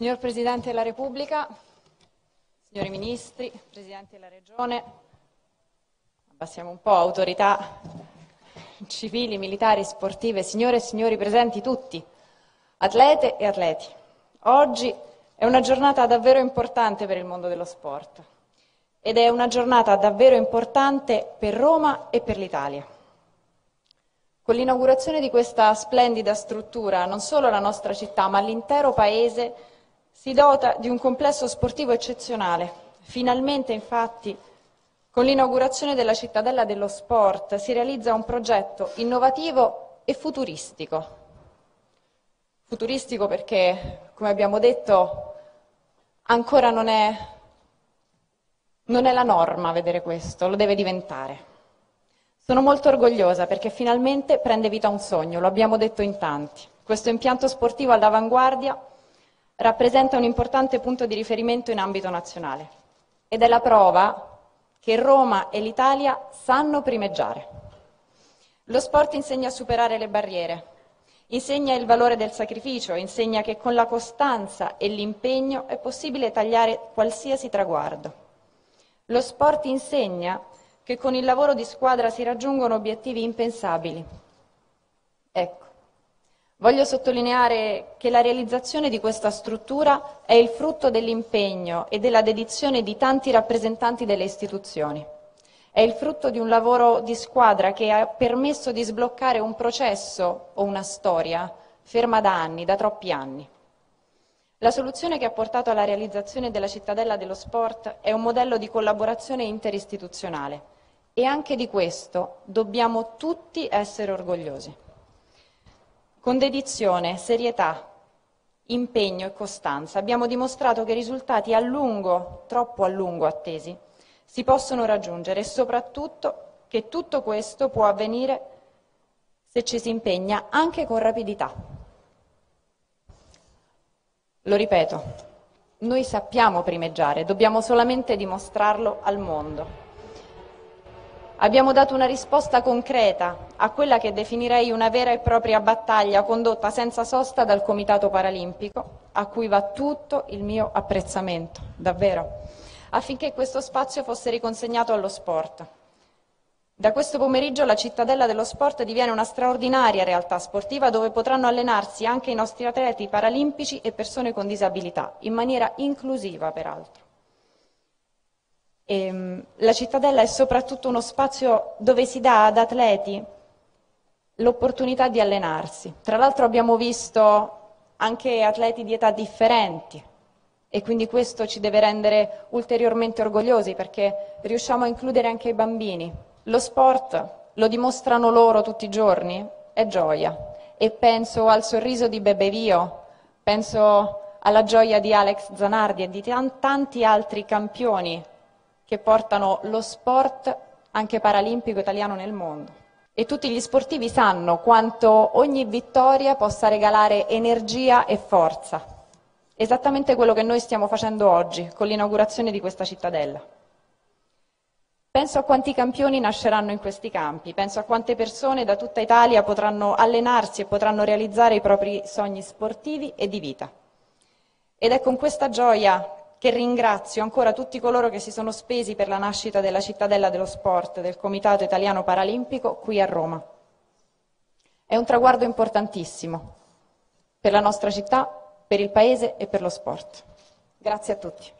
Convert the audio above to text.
Signor Presidente della Repubblica, signori Ministri, Presidente della Regione, abbassiamo un po', autorità civili, militari, sportive, signore e signori presenti tutti, atlete e atleti. Oggi è una giornata davvero importante per il mondo dello sport ed è una giornata davvero importante per Roma e per l'Italia. Con l'inaugurazione di questa splendida struttura, non solo la nostra città, ma l'intero Paese si dota di un complesso sportivo eccezionale. Finalmente, infatti, con l'inaugurazione della cittadella dello sport si realizza un progetto innovativo e futuristico. Futuristico perché, come abbiamo detto, ancora non è, non è la norma vedere questo, lo deve diventare. Sono molto orgogliosa perché finalmente prende vita un sogno, lo abbiamo detto in tanti. Questo impianto sportivo all'avanguardia rappresenta un importante punto di riferimento in ambito nazionale ed è la prova che Roma e l'Italia sanno primeggiare. Lo sport insegna a superare le barriere, insegna il valore del sacrificio, insegna che con la costanza e l'impegno è possibile tagliare qualsiasi traguardo. Lo sport insegna che con il lavoro di squadra si raggiungono obiettivi impensabili. Ecco, Voglio sottolineare che la realizzazione di questa struttura è il frutto dell'impegno e della dedizione di tanti rappresentanti delle istituzioni. È il frutto di un lavoro di squadra che ha permesso di sbloccare un processo o una storia ferma da anni, da troppi anni. La soluzione che ha portato alla realizzazione della cittadella dello sport è un modello di collaborazione interistituzionale e anche di questo dobbiamo tutti essere orgogliosi. Con dedizione, serietà, impegno e costanza abbiamo dimostrato che risultati a lungo, troppo a lungo attesi, si possono raggiungere e soprattutto che tutto questo può avvenire se ci si impegna anche con rapidità. Lo ripeto, noi sappiamo primeggiare, dobbiamo solamente dimostrarlo al mondo. Abbiamo dato una risposta concreta a quella che definirei una vera e propria battaglia condotta senza sosta dal Comitato Paralimpico, a cui va tutto il mio apprezzamento, davvero, affinché questo spazio fosse riconsegnato allo sport. Da questo pomeriggio la cittadella dello sport diviene una straordinaria realtà sportiva dove potranno allenarsi anche i nostri atleti paralimpici e persone con disabilità, in maniera inclusiva peraltro. E, ehm, la cittadella è soprattutto uno spazio dove si dà ad atleti l'opportunità di allenarsi. Tra l'altro abbiamo visto anche atleti di età differenti e quindi questo ci deve rendere ulteriormente orgogliosi perché riusciamo a includere anche i bambini. Lo sport, lo dimostrano loro tutti i giorni, è gioia e penso al sorriso di Bebe Vio, penso alla gioia di Alex Zanardi e di tanti altri campioni che portano lo sport anche paralimpico italiano nel mondo. E tutti gli sportivi sanno quanto ogni vittoria possa regalare energia e forza. Esattamente quello che noi stiamo facendo oggi con l'inaugurazione di questa cittadella. Penso a quanti campioni nasceranno in questi campi, penso a quante persone da tutta Italia potranno allenarsi e potranno realizzare i propri sogni sportivi e di vita. Ed è con questa gioia che ringrazio ancora tutti coloro che si sono spesi per la nascita della cittadella dello sport, del Comitato Italiano Paralimpico qui a Roma. È un traguardo importantissimo per la nostra città, per il Paese e per lo sport. Grazie a tutti.